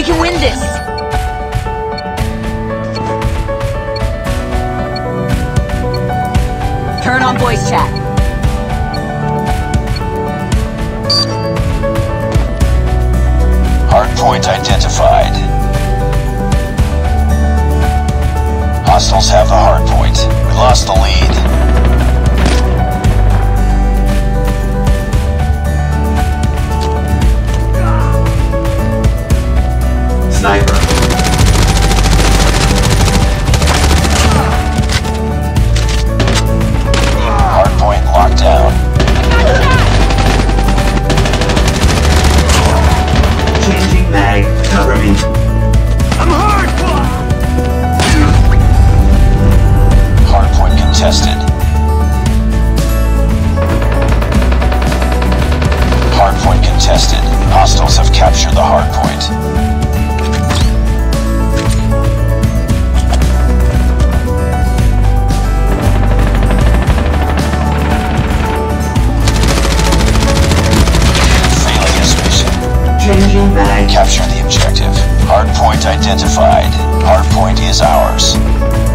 We can win this! Turn on voice chat. Hardpoint identified. Hostiles have the hardpoint. Hardpoint identified. Hardpoint is ours.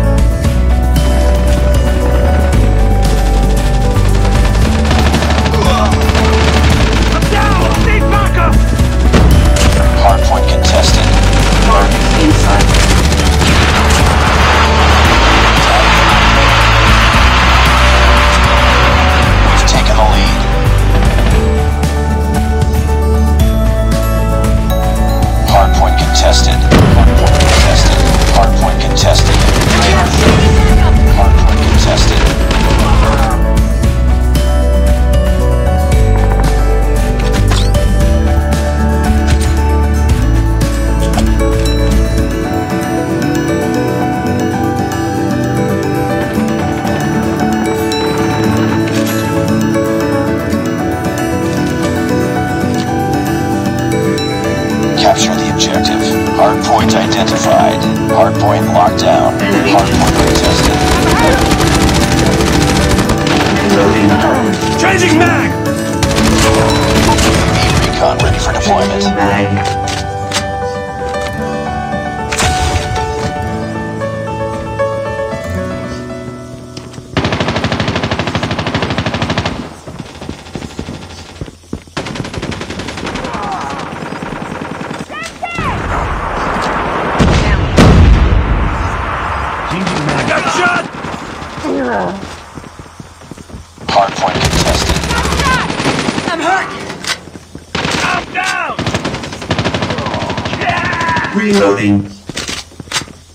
Hardpoint identified. Hardpoint locked down. Hardpoint contested. Hardpoint contested. I'm hurt! I'm down! Reloading.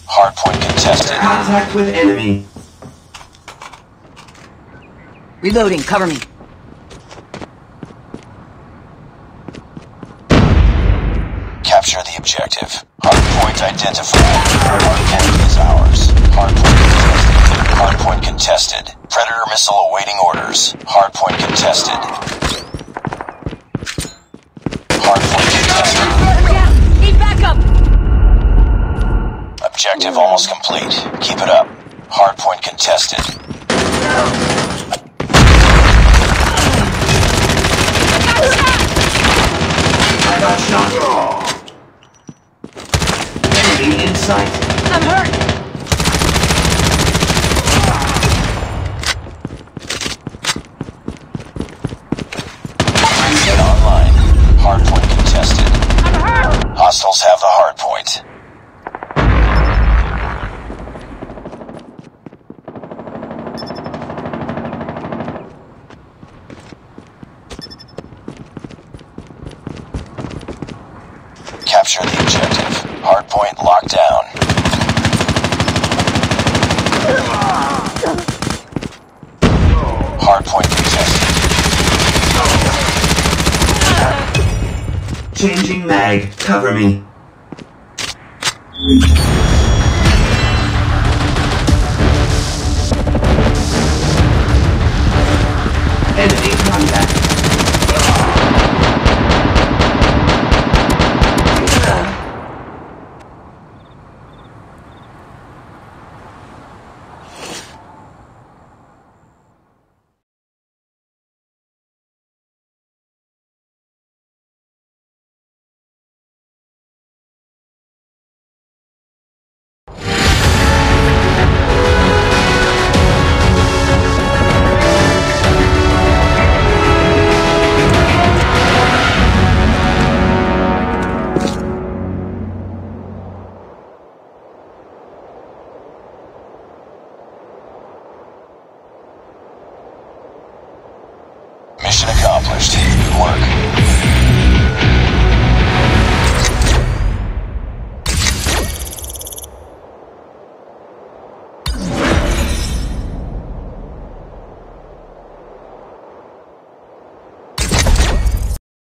Hardpoint contested. Contact with enemy. Reloading, cover me. Capture the objective. Hardpoint identified. Hardpoint Objective almost complete. Keep it up. Hardpoint contested. I Capture the objective. Hardpoint locked down. Hardpoint contested. Changing mag. Cover me. watched you work.